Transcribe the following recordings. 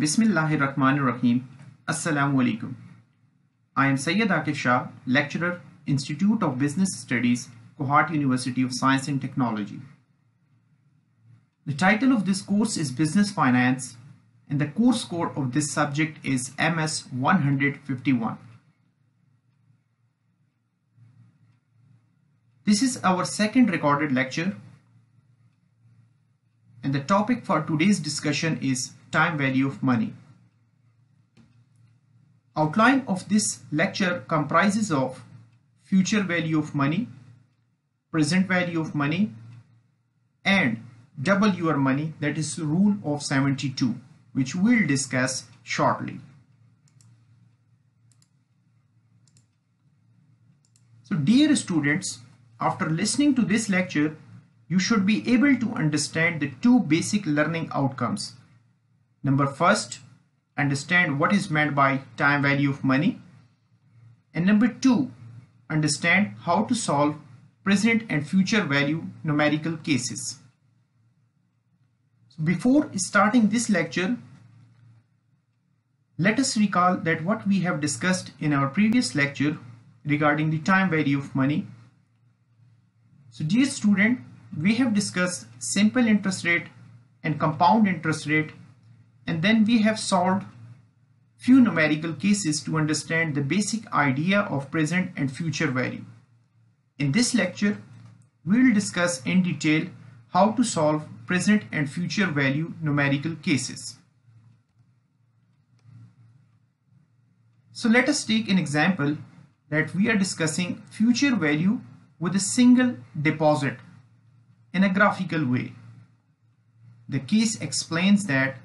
Bismillahirrahmanirrahim. Assalamu alaikum. I am Sayyid Akif Shah, lecturer, Institute of Business Studies, Kohat University of Science and Technology. The title of this course is Business Finance and the course code of this subject is MS 151. This is our second recorded lecture and the topic for today's discussion is time value of money. Outline of this lecture comprises of future value of money, present value of money, and double your money that is rule of 72 which we'll discuss shortly. So dear students, after listening to this lecture, you should be able to understand the two basic learning outcomes. Number first, understand what is meant by time value of money. And number two, understand how to solve present and future value numerical cases. So before starting this lecture, let us recall that what we have discussed in our previous lecture regarding the time value of money. So dear student, we have discussed simple interest rate and compound interest rate and then we have solved few numerical cases to understand the basic idea of present and future value. In this lecture, we will discuss in detail how to solve present and future value numerical cases. So let us take an example that we are discussing future value with a single deposit in a graphical way. The case explains that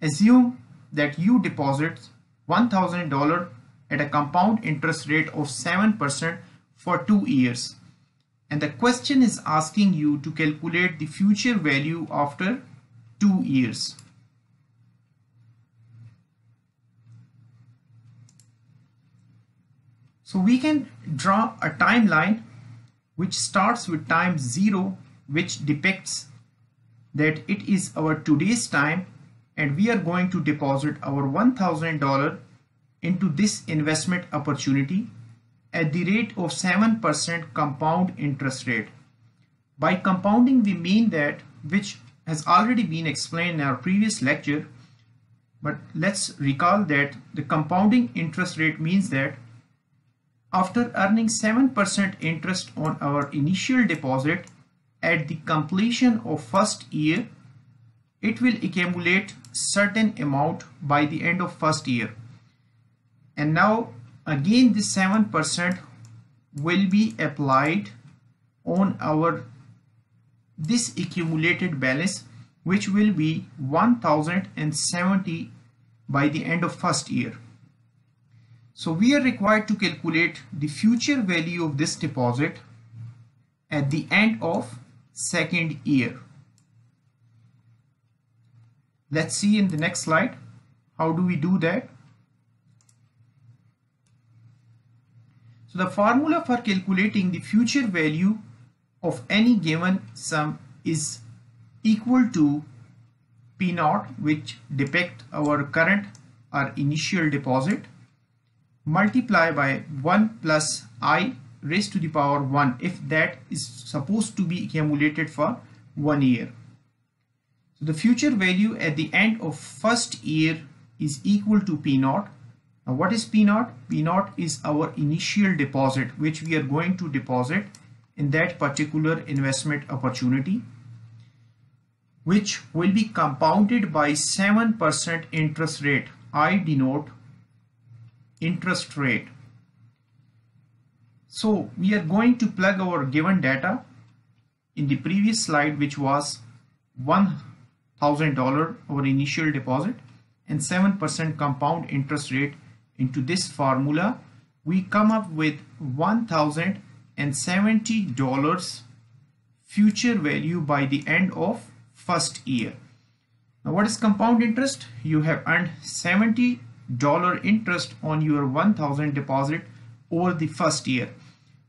assume that you deposit $1,000 at a compound interest rate of 7% for two years. And the question is asking you to calculate the future value after two years. So we can draw a timeline which starts with time 0 which depicts that it is our today's time and we are going to deposit our $1,000 into this investment opportunity at the rate of 7% compound interest rate. By compounding we mean that which has already been explained in our previous lecture but let's recall that the compounding interest rate means that after earning 7% interest on our initial deposit at the completion of first year, it will accumulate certain amount by the end of first year. And now again this 7% will be applied on our this accumulated balance which will be 1070 by the end of first year. So we are required to calculate the future value of this deposit at the end of second year. Let's see in the next slide. How do we do that? So the formula for calculating the future value of any given sum is equal to P naught which depict our current or initial deposit multiply by 1 plus i raised to the power 1 if that is supposed to be accumulated for one year. The future value at the end of first year is equal to P naught. Now what is P naught? P naught is our initial deposit which we are going to deposit in that particular investment opportunity which will be compounded by 7% interest rate. I denote interest rate so we are going to plug our given data in the previous slide which was $1,000 our initial deposit and 7% compound interest rate into this formula we come up with $1,070 future value by the end of first year. Now what is compound interest? You have earned $70 interest on your 1000 deposit over the first year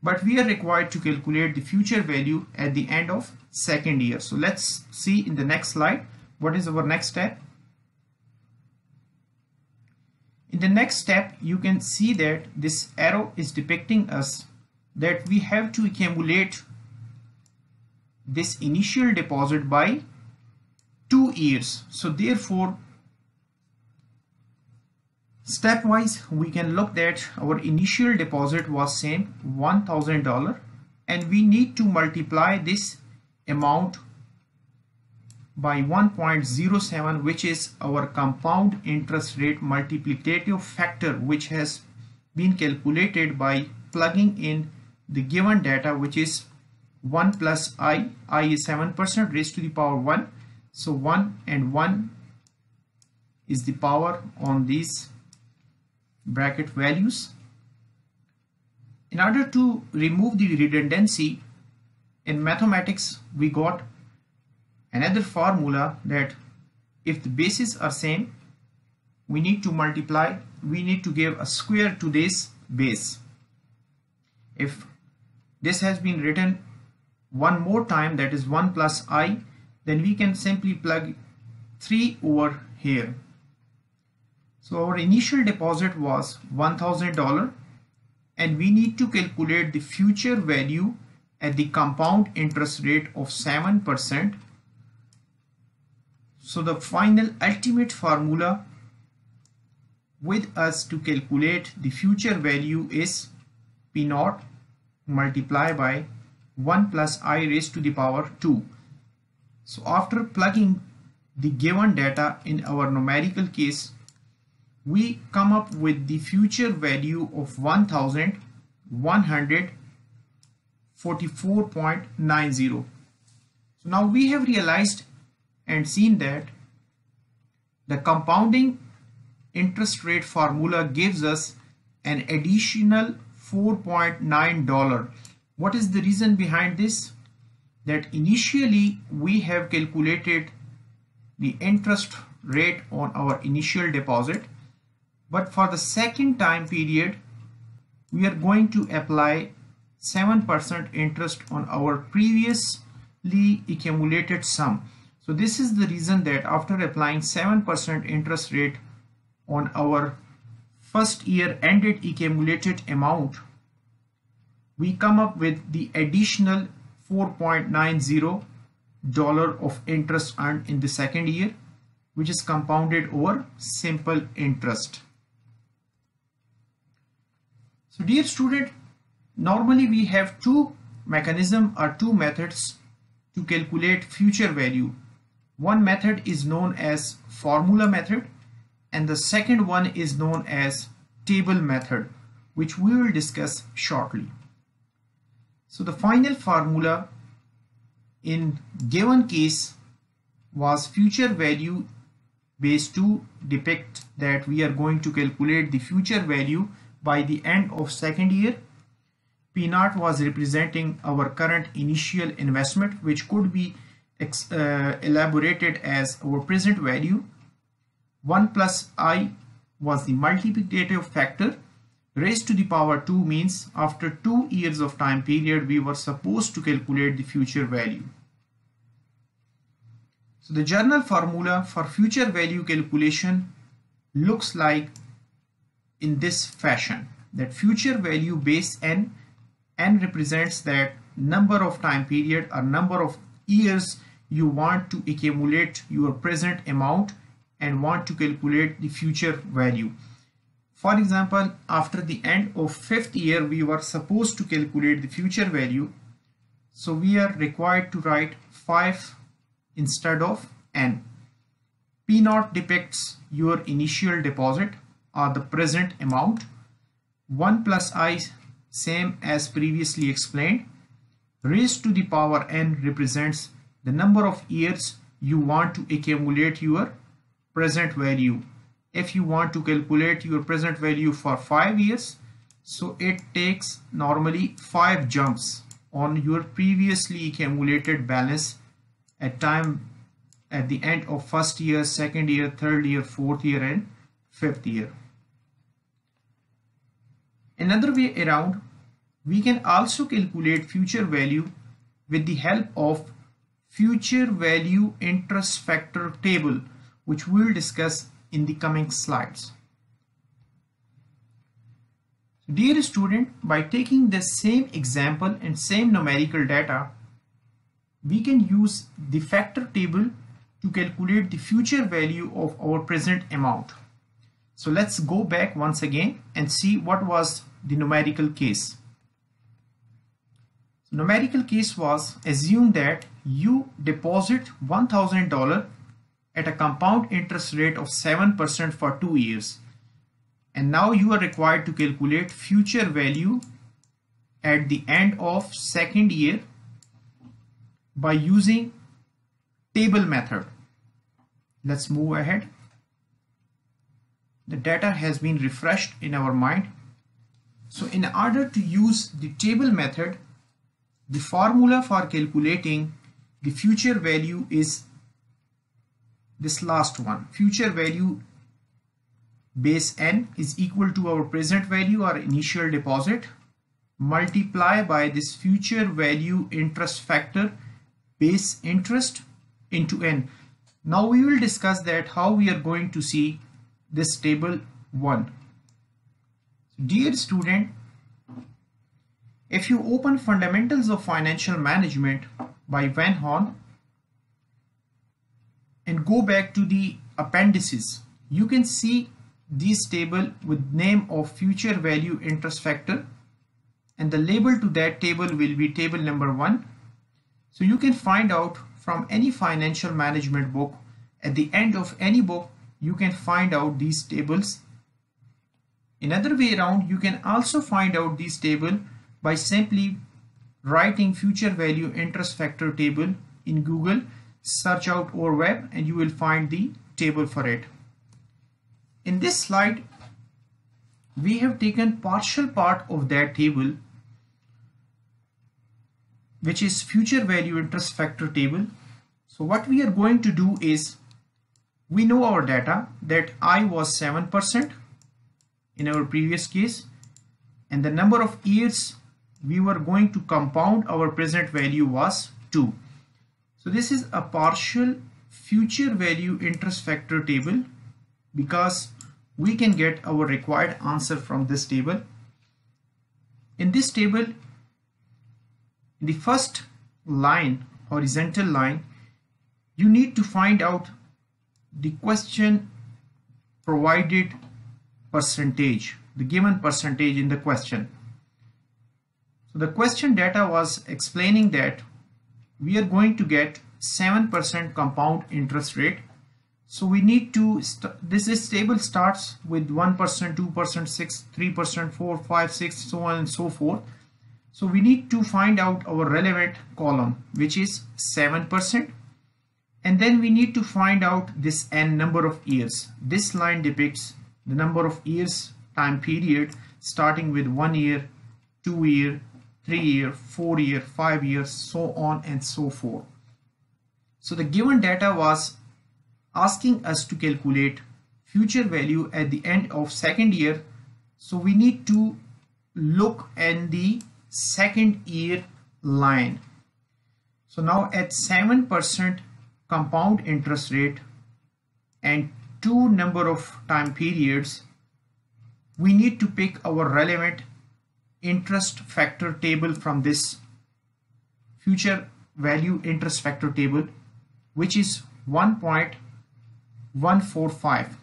but we are required to calculate the future value at the end of second year. So let's see in the next slide what is our next step. In the next step, you can see that this arrow is depicting us that we have to accumulate this initial deposit by two years. So therefore, stepwise, we can look that our initial deposit was same $1,000 and we need to multiply this amount by 1.07 which is our compound interest rate multiplicative factor which has been calculated by plugging in the given data which is 1 plus i, i is 7% raised to the power 1 so 1 and 1 is the power on these bracket values. In order to remove the redundancy in mathematics we got another formula that if the bases are same we need to multiply we need to give a square to this base. If this has been written one more time that is 1 plus i then we can simply plug 3 over here. So our initial deposit was $1000 and we need to calculate the future value at the compound interest rate of 7% so the final ultimate formula with us to calculate the future value is P naught multiplied by 1 plus i raised to the power 2. So after plugging the given data in our numerical case, we come up with the future value of 1144.90. So now we have realized and seen that the compounding interest rate formula gives us an additional $4.9. What is the reason behind this? That initially we have calculated the interest rate on our initial deposit but for the second time period we are going to apply 7% interest on our previously accumulated sum. So this is the reason that after applying 7% interest rate on our first year ended accumulated amount, we come up with the additional 4.90 dollar of interest earned in the second year, which is compounded over simple interest. So dear student, normally we have two mechanism or two methods to calculate future value one method is known as formula method and the second one is known as table method which we will discuss shortly. So the final formula in given case was future value base 2 depict that we are going to calculate the future value by the end of second year. P naught was representing our current initial investment which could be uh, elaborated as our present value 1 plus i was the multiplicative factor raised to the power 2 means after 2 years of time period we were supposed to calculate the future value. So the general formula for future value calculation looks like in this fashion that future value base n n represents that number of time period or number of years you want to accumulate your present amount and want to calculate the future value. For example, after the end of fifth year, we were supposed to calculate the future value. So we are required to write 5 instead of n. P naught depicts your initial deposit or the present amount. 1 plus i same as previously explained. Raised to the power n represents the number of years you want to accumulate your present value. If you want to calculate your present value for 5 years, so it takes normally 5 jumps on your previously accumulated balance at time at the end of first year, second year, third year, fourth year and fifth year. Another way around, we can also calculate future value with the help of future value interest factor table which we'll discuss in the coming slides. Dear student, by taking the same example and same numerical data, we can use the factor table to calculate the future value of our present amount. So let's go back once again and see what was the numerical case. Numerical case was assume that you deposit $1,000 at a compound interest rate of 7% for two years. And now you are required to calculate future value at the end of second year by using table method. Let's move ahead. The data has been refreshed in our mind. So in order to use the table method the formula for calculating the future value is this last one future value base n is equal to our present value or initial deposit multiply by this future value interest factor base interest into n. Now we will discuss that how we are going to see this table 1. Dear student, if you open Fundamentals of Financial Management by Van Horne and go back to the appendices, you can see this table with name of future value interest factor and the label to that table will be table number one. So you can find out from any financial management book at the end of any book you can find out these tables. Another way around you can also find out this table by simply writing future value interest factor table in Google search out or web and you will find the table for it. In this slide, we have taken partial part of that table which is future value interest factor table. So what we are going to do is we know our data that I was 7% in our previous case and the number of years we were going to compound our present value was 2. So this is a partial future value interest factor table because we can get our required answer from this table. In this table, the first line, horizontal line, you need to find out the question provided percentage, the given percentage in the question. The question data was explaining that we are going to get 7% compound interest rate so we need to, this is table starts with 1%, 2%, 6, 3%, 4, 5, 6, so on and so forth. So we need to find out our relevant column, which is 7%. And then we need to find out this n number of years. This line depicts the number of years time period starting with one year, two year, three year, four year, five years, so on and so forth. So the given data was asking us to calculate future value at the end of second year so we need to look at the second year line so now at 7% compound interest rate and two number of time periods we need to pick our relevant interest factor table from this future value interest factor table which is 1.145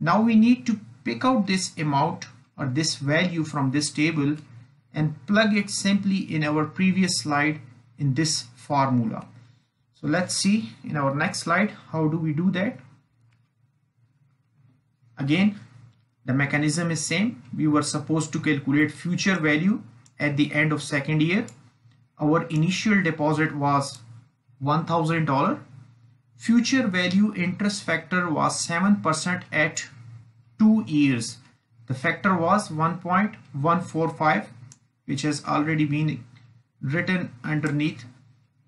Now we need to pick out this amount or this value from this table and plug it simply in our previous slide in this formula. So let's see in our next slide how do we do that. Again the mechanism is same. We were supposed to calculate future value at the end of second year. Our initial deposit was $1,000 future value interest factor was 7% at 2 years. The factor was 1.145 which has already been written underneath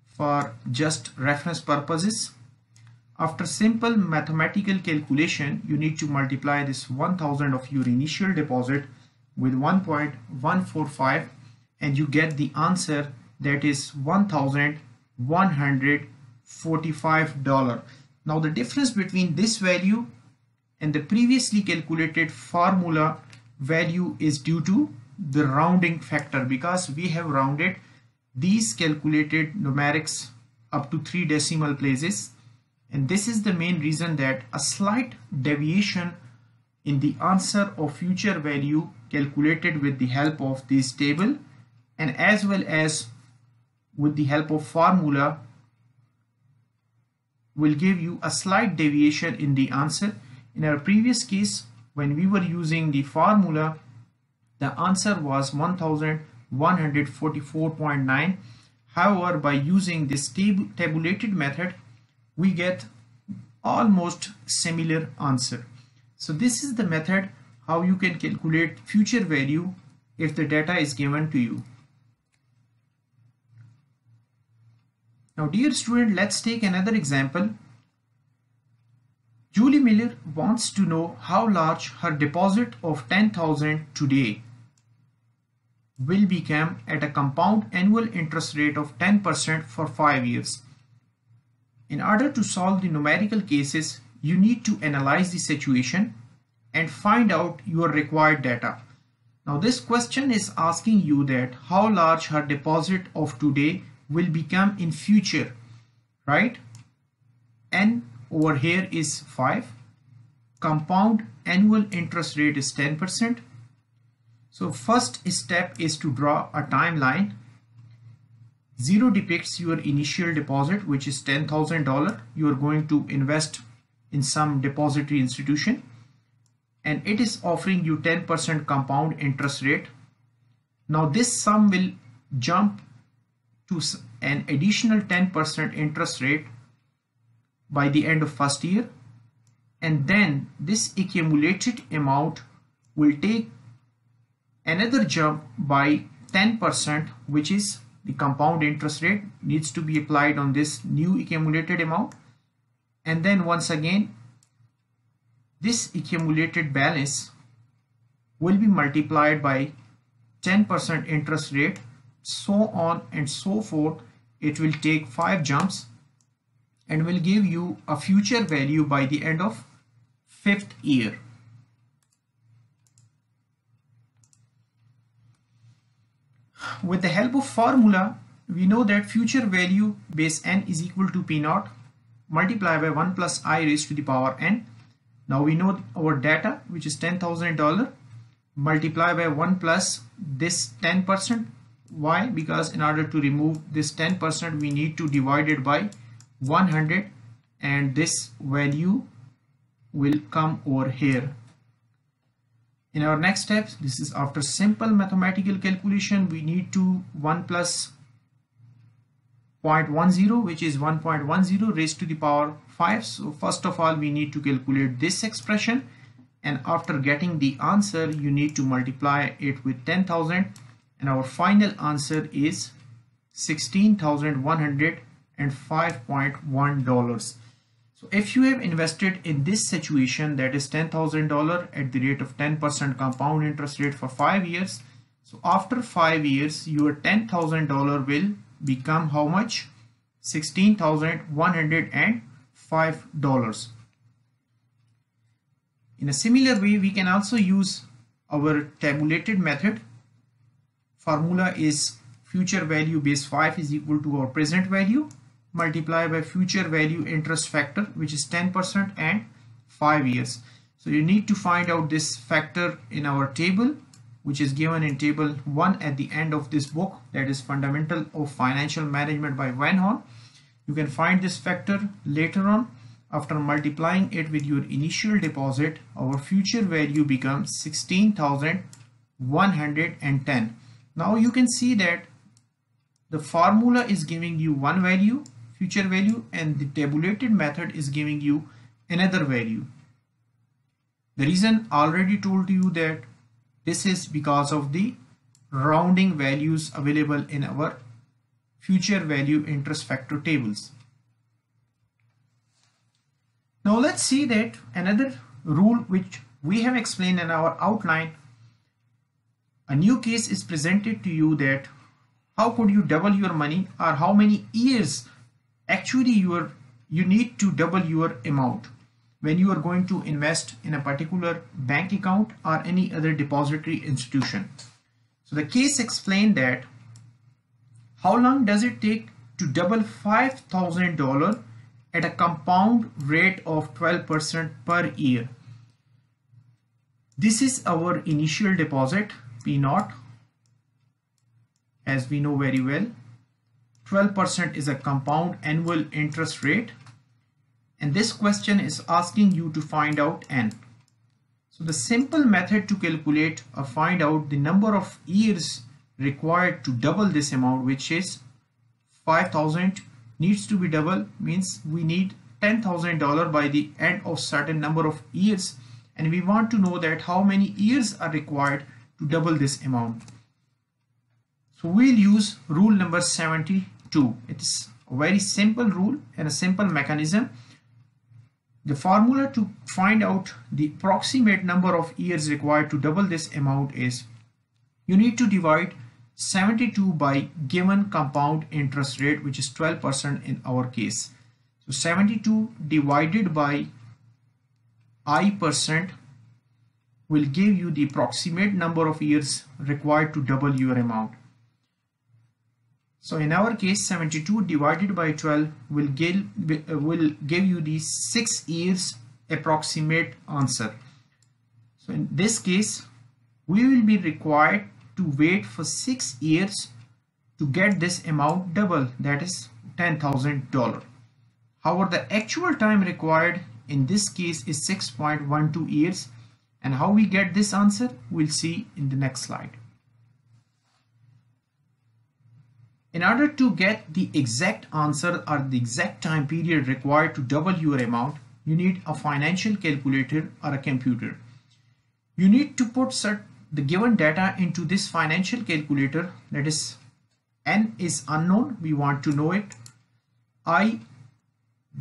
for just reference purposes. After simple mathematical calculation, you need to multiply this 1000 of your initial deposit with 1.145 and you get the answer that is 1100 $45. Now the difference between this value and the previously calculated formula value is due to the rounding factor because we have rounded these calculated numerics up to three decimal places and this is the main reason that a slight deviation in the answer of future value calculated with the help of this table and as well as with the help of formula will give you a slight deviation in the answer. In our previous case, when we were using the formula, the answer was 1144.9. However, by using this tab tabulated method, we get almost similar answer. So this is the method how you can calculate future value if the data is given to you. Now dear student, let's take another example. Julie Miller wants to know how large her deposit of 10,000 today will become at a compound annual interest rate of 10% for 5 years. In order to solve the numerical cases, you need to analyze the situation and find out your required data. Now this question is asking you that how large her deposit of today will become in future, right? N over here is 5. Compound annual interest rate is 10%. So first step is to draw a timeline. 0 depicts your initial deposit which is $10,000. You are going to invest in some depository institution and it is offering you 10% compound interest rate. Now this sum will jump to an additional 10% interest rate by the end of first year and then this accumulated amount will take another jump by 10% which is the compound interest rate needs to be applied on this new accumulated amount and then once again this accumulated balance will be multiplied by 10% interest rate so on and so forth it will take five jumps and will give you a future value by the end of fifth year. With the help of formula, we know that future value base n is equal to p naught multiplied by 1 plus i raised to the power n. Now we know our data which is $10,000 multiplied by 1 plus this 10%. Why? Because in order to remove this 10% we need to divide it by 100 and this value will come over here in our next step this is after simple mathematical calculation we need to 1 plus 0.10 which is 1.10 raised to the power 5 so first of all we need to calculate this expression. And after getting the answer you need to multiply it with 10,000 and our final answer is 16,100 and $5.1 so if you have invested in this situation that is $10,000 at the rate of 10% compound interest rate for 5 years so after 5 years your $10,000 will become how much? $16,105 in a similar way we can also use our tabulated method. Formula is future value base 5 is equal to our present value multiply by future value interest factor which is 10% and 5 years. So you need to find out this factor in our table which is given in table 1 at the end of this book that is fundamental of financial management by Van Horne. You can find this factor later on after multiplying it with your initial deposit our future value becomes 16,110. Now you can see that the formula is giving you one value future value and the tabulated method is giving you another value. The reason already told you that this is because of the rounding values available in our future value interest factor tables. Now let's see that another rule which we have explained in our outline. A new case is presented to you that how could you double your money or how many years actually you are you need to double your amount when you are going to invest in a particular bank account or any other depository institution. So the case explained that how long does it take to double $5,000 at a compound rate of 12% per year. This is our initial deposit P naught as we know very well 12% is a compound annual interest rate and this question is asking you to find out n. So the simple method to calculate or find out the number of years required to double this amount which is 5000 needs to be double means we need $10,000 by the end of certain number of years and we want to know that how many years are required to double this amount. So we'll use rule number 72. It's a very simple rule and a simple mechanism. The formula to find out the approximate number of years required to double this amount is you need to divide 72 by given compound interest rate which is 12% in our case. So 72 divided by i percent will give you the approximate number of years required to double your amount. So in our case 72 divided by 12 will give, will give you the 6 years approximate answer. So in this case we will be required to wait for 6 years to get this amount double that is $10,000. However the actual time required in this case is 6.12 years and how we get this answer we'll see in the next slide. In order to get the exact answer or the exact time period required to double your amount, you need a financial calculator or a computer. You need to put the given data into this financial calculator that is n is unknown. We want to know it. I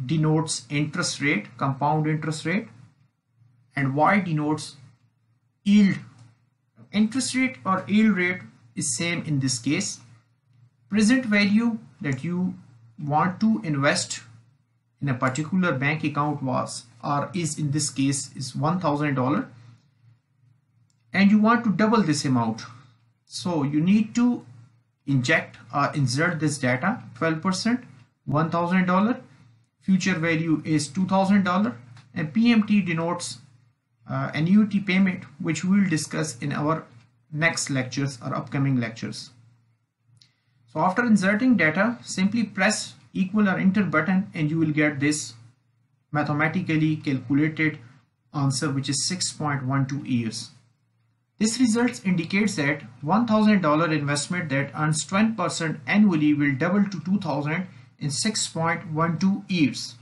denotes interest rate compound interest rate and y denotes yield. Interest rate or yield rate is same in this case present value that you want to invest in a particular bank account was or is in this case is $1000 and you want to double this amount. So you need to inject or insert this data 12% $1000 future value is $2000 and PMT denotes uh, annuity payment which we will discuss in our next lectures or upcoming lectures so after inserting data simply press equal or enter button and you will get this mathematically calculated answer which is 6.12 years this results indicates that $1,000 investment that earns 20% annually will double to 2000 in 6.12 years,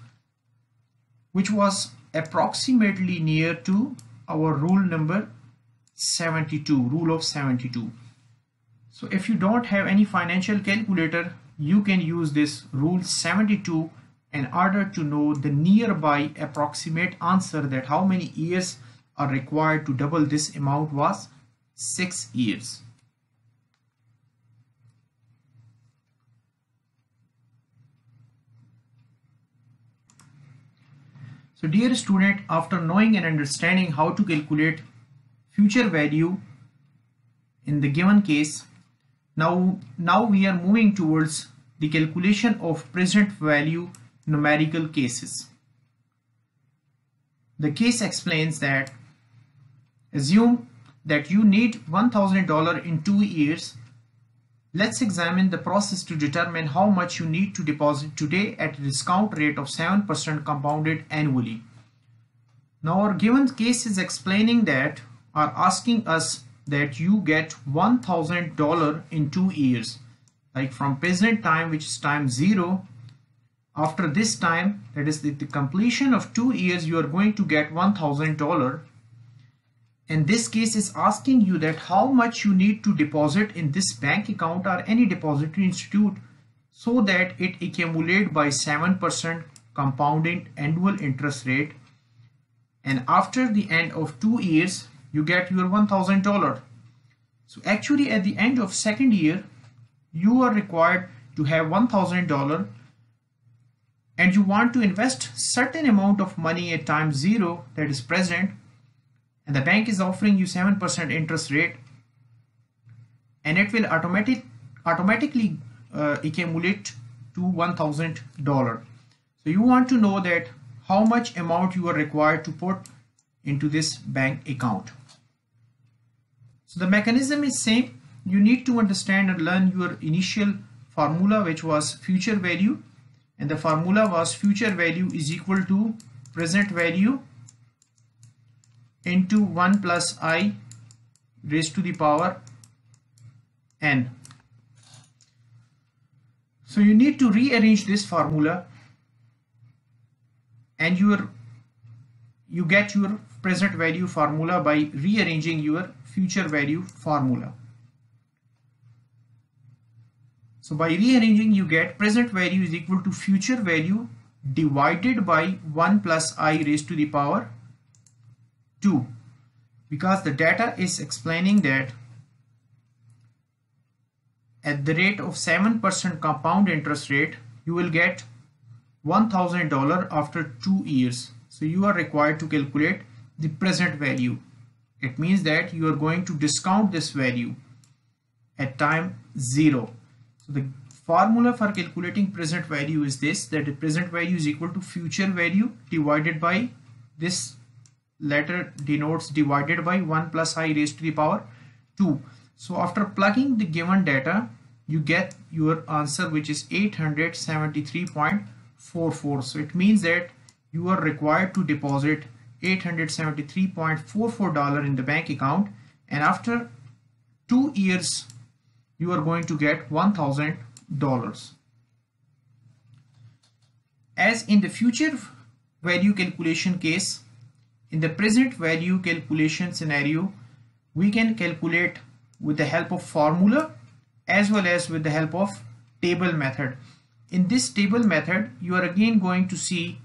which was approximately near to our rule number 72, rule of 72. So if you don't have any financial calculator, you can use this rule 72 in order to know the nearby approximate answer that how many years are required to double this amount was 6 years. So dear student, after knowing and understanding how to calculate future value in the given case, now, now we are moving towards the calculation of present value numerical cases. The case explains that assume that you need $1,000 in two years. Let's examine the process to determine how much you need to deposit today at a discount rate of 7% compounded annually. Now our given case is explaining that are asking us that you get $1,000 in two years. Like from present time which is time zero after this time that is the, the completion of two years you are going to get $1,000 in this case is asking you that how much you need to deposit in this bank account or any depository institute so that it accumulate by 7% compounding annual interest rate. And after the end of two years you get your $1,000. So actually at the end of second year you are required to have $1,000 and you want to invest certain amount of money at time zero that is present and the bank is offering you 7% interest rate and it will automatic, automatically uh, accumulate to $1,000. So you want to know that how much amount you are required to put into this bank account. So the mechanism is same. You need to understand and learn your initial formula which was future value and the formula was future value is equal to present value into 1 plus i raised to the power n. So you need to rearrange this formula and your you get your present value formula by rearranging your future value formula. So by rearranging you get present value is equal to future value divided by 1 plus i raised to the power 2 because the data is explaining that at the rate of 7% compound interest rate you will get $1000 after 2 years. So you are required to calculate the present value it means that you are going to discount this value at time 0 so the formula for calculating present value is this that the present value is equal to future value divided by this letter denotes divided by 1 plus i raised to the power 2. So after plugging the given data you get your answer which is 873.44. So it means that you are required to deposit $873.44 in the bank account and after two years you are going to get $1,000. As in the future value calculation case, in the present value calculation scenario, we can calculate with the help of formula as well as with the help of table method. In this table method, you are again going to see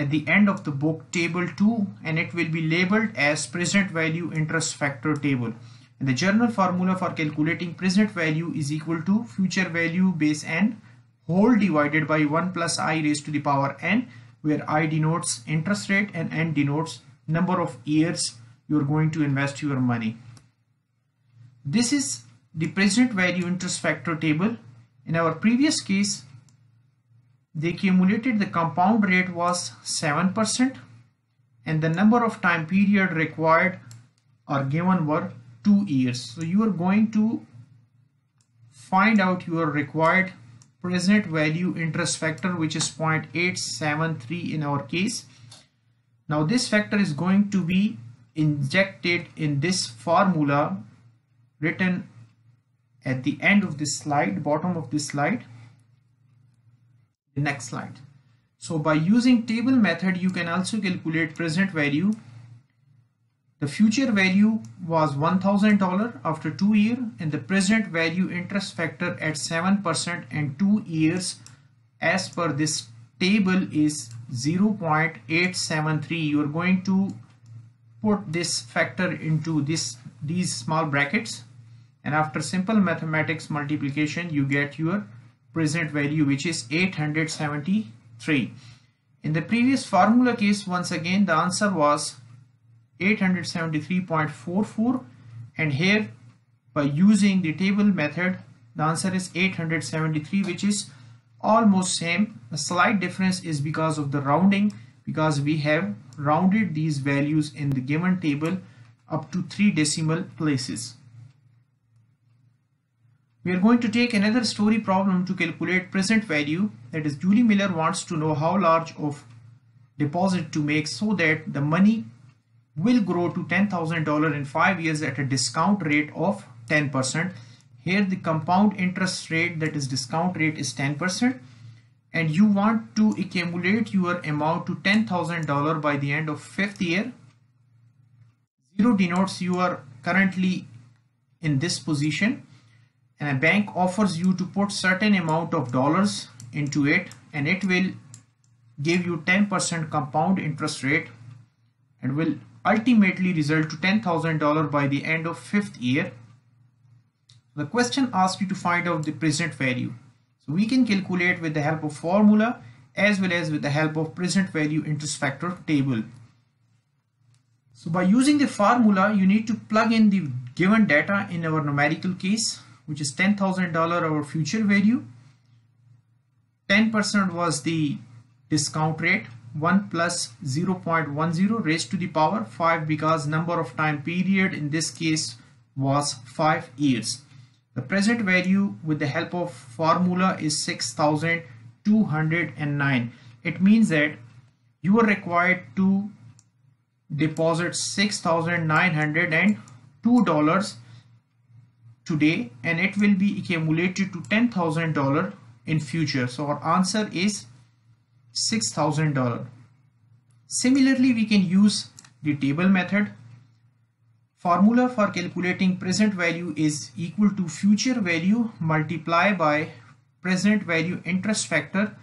at the end of the book table 2 and it will be labeled as present value interest factor table. And the general formula for calculating present value is equal to future value base n whole divided by 1 plus i raised to the power n where i denotes interest rate and n denotes number of years you are going to invest your money. This is the present value interest factor table. In our previous case, the accumulated the compound rate was 7% and the number of time period required or given were two years. So you are going to find out your required present value interest factor which is 0.873 in our case. Now this factor is going to be injected in this formula written at the end of this slide bottom of this slide next slide so by using table method you can also calculate present value the future value was $1,000 after two years and the present value interest factor at 7% and two years as per this table is 0.873. You are going to put this factor into this these small brackets and after simple mathematics multiplication you get your present value which is 873. In the previous formula case once again the answer was 873.44 and here by using the table method the answer is 873 which is almost same. The slight difference is because of the rounding because we have rounded these values in the given table up to three decimal places we are going to take another story problem to calculate present value that is Julie Miller wants to know how large of deposit to make so that the money will grow to $10,000 in five years at a discount rate of 10%. Here the compound interest rate that is discount rate is 10% and you want to accumulate your amount to $10,000 by the end of fifth year. Zero denotes you are currently in this position and a bank offers you to put certain amount of dollars into it and it will give you 10% compound interest rate and will ultimately result to $10,000 by the end of fifth year. The question asks you to find out the present value. So we can calculate with the help of formula as well as with the help of present value interest factor table. So by using the formula, you need to plug in the given data in our numerical case, which is $10,000 our future value. 10% was the discount rate 1 plus 0.10 raised to the power 5 because number of time period in this case was 5 years. The present value with the help of formula is 6209. It means that you are required to deposit $6,902 today and it will be accumulated to $10,000 in future. So our answer is $6,000. Similarly, we can use the table method Formula for calculating present value is equal to future value multiplied by present value interest factor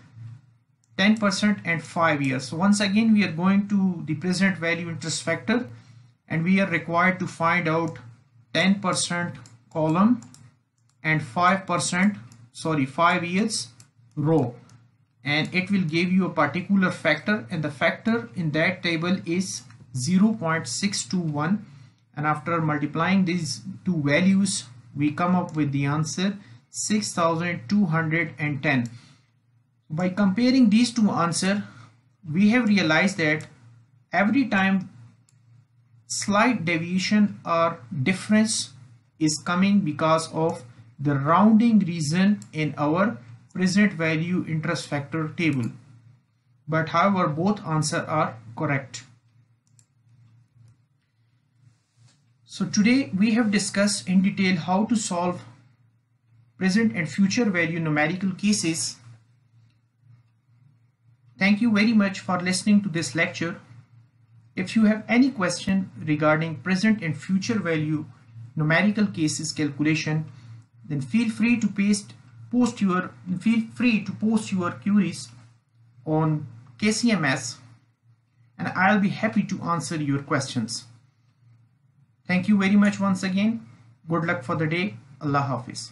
10% and 5 years. So once again we are going to the present value interest factor and we are required to find out 10% column and 5% sorry 5 years row. And it will give you a particular factor and the factor in that table is 0.621 and after multiplying these two values we come up with the answer 6210 by comparing these two answers we have realized that every time slight deviation or difference is coming because of the rounding reason in our present value interest factor table but however both answer are correct So today we have discussed in detail how to solve present and future value numerical cases. Thank you very much for listening to this lecture. If you have any question regarding present and future value numerical cases calculation, then feel free to paste, post your feel free to post your queries on KCMS and I'll be happy to answer your questions. Thank you very much once again. Good luck for the day. Allah Hafiz.